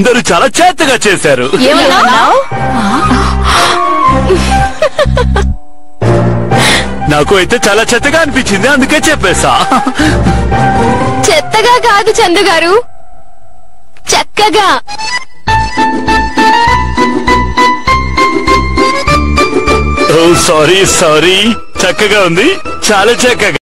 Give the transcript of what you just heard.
అందరూ చాలా చేతగా చేశారు. నాకు అయితే చాలా చెత్తగా అనిపించింది అందుకే చెప్పేశా. చెత్తగా కాదు చందు గారు. చక్కగా. Sorry sorry. చక్కగా ఉంది. చాలా చక్కగా.